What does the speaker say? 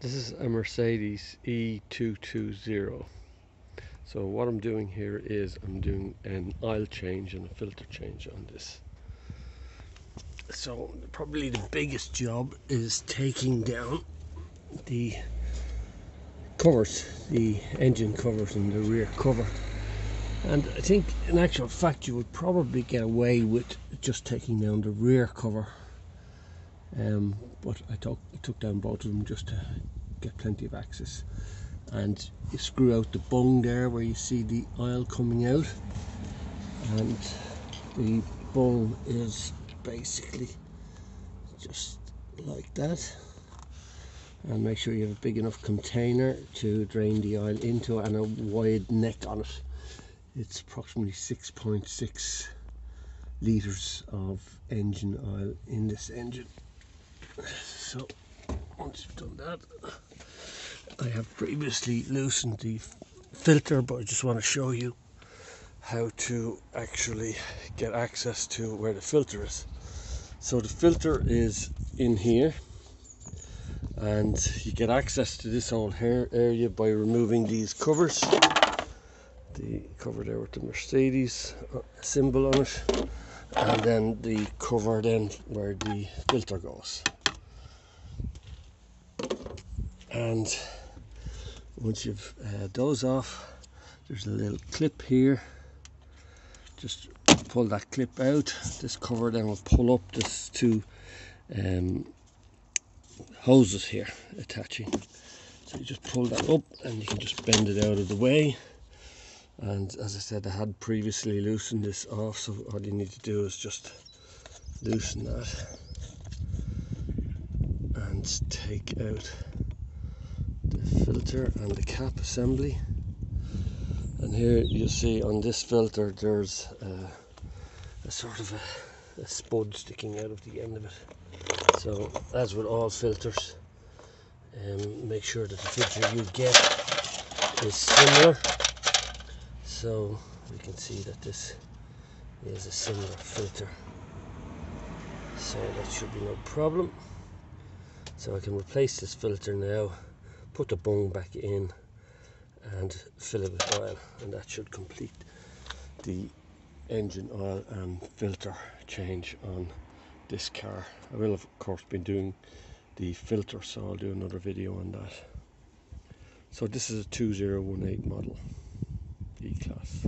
This is a Mercedes E220. So what I'm doing here is I'm doing an oil change and a filter change on this. So probably the biggest job is taking down the covers, the engine covers and the rear cover. And I think in actual fact you would probably get away with just taking down the rear cover um, but I took, took down both of them just to get plenty of access. And you screw out the bung there where you see the oil coming out. And the bung is basically just like that. And make sure you have a big enough container to drain the oil into and a wide neck on it. It's approximately 6.6 .6 litres of engine oil in this engine. So once you've done that I have previously loosened the filter but I just want to show you how to actually get access to where the filter is. So the filter is in here and you get access to this whole hair area by removing these covers. The cover there with the Mercedes uh, symbol on it and then the cover then where the filter goes. And once you've uh, those off there's a little clip here. Just pull that clip out this cover then will pull up this two um, hoses here attaching so you just pull that up and you can just bend it out of the way. And as I said I had previously loosened this off so all you need to do is just loosen that and take out filter and the cap assembly. And here you see on this filter there's a, a sort of a, a, spud sticking out of the end of it. So as with all filters um, make sure that the filter you get is similar. So we can see that this is a similar filter. So that should be no problem. So I can replace this filter now put the bung back in and fill it with oil and that should complete the engine oil and filter change on this car. I will of course be doing the filter so I'll do another video on that. So this is a 2018 model E-Class